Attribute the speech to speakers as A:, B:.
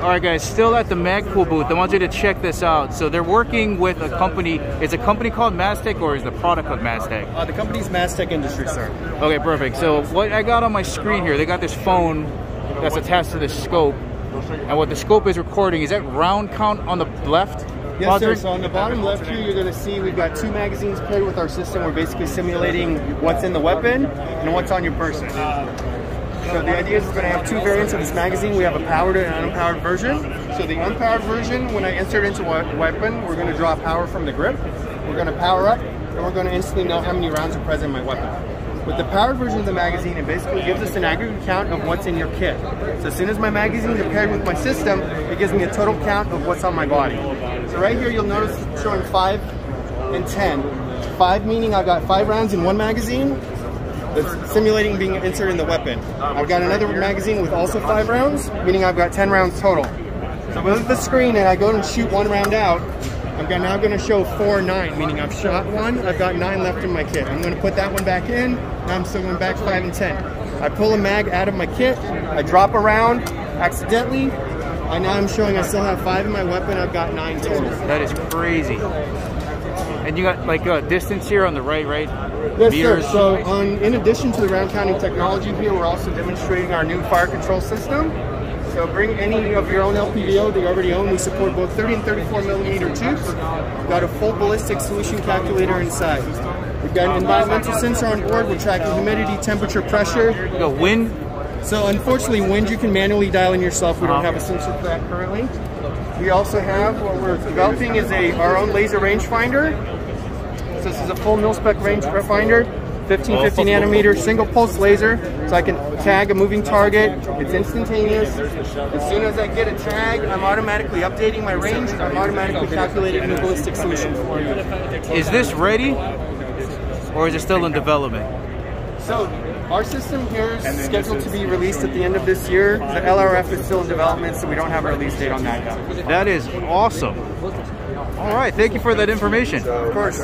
A: right, guys, still at the Magpul booth. I want you to check this out. So they're working with a company. Is a company called Maztech or is the product called Maztech?
B: Uh, the company's Maztech Industries, sir.
A: Okay, perfect. So what I got on my screen here, they got this phone that's attached to this scope. And what the scope is recording, is that round count on the left?
B: Yes, sir. So on the bottom left here, you're going to see we've got two magazines paired with our system. We're basically simulating what's in the weapon and what's on your person. So the idea is we're going to have two variants of this magazine. We have a powered and an unpowered version. So the unpowered version, when I insert into a weapon, we're going to draw power from the grip. We're going to power up, and we're going to instantly know how many rounds are present in my weapon. With the powered version of the magazine, it basically gives us an aggregate count of what's in your kit. So as soon as my magazines are paired with my system, it gives me a total count of what's on my body. So right here, you'll notice showing five and 10. Five meaning I've got five rounds in one magazine, simulating being inserted in the weapon. I've got another magazine with also five rounds, meaning I've got 10 rounds total. So with the screen and I go and shoot one round out, I'm now going to show four nine, meaning I've shot one, I've got nine left in my kit. I'm going to put that one back in, now I'm still going back five and 10. I pull a mag out of my kit, I drop a round accidentally, and now I'm showing I still have five in my weapon, I've got nine total.
A: That is crazy. And you got like a distance here on the right, right?
B: Yes, Meters. sir. So on, in addition to the round counting technology here, we're also demonstrating our new fire control system. So bring any of your own LPVO that you already own. We support both 30 and 34 millimeter tubes. We've got a full ballistic solution calculator inside. We've got an environmental sensor on board. We're tracking humidity, temperature, pressure.
A: The wind?
B: So unfortunately, wind you can manually dial in yourself. We don't have a sensor for that currently. We also have what we're developing is a our own laser rangefinder. So this is a full mil-spec rangefinder 15, 50 nanometer single pulse laser, so I can tag a moving target. It's instantaneous. As soon as I get a tag, I'm automatically updating my range. I'm automatically calculating a new ballistic solution for you.
A: Is this ready, or is it still in development?
B: So our system here is scheduled to be released at the end of this year. The LRF is still in development, so we don't have a release date on that yet.
A: That is awesome. All right, thank you for that information.
B: Of course.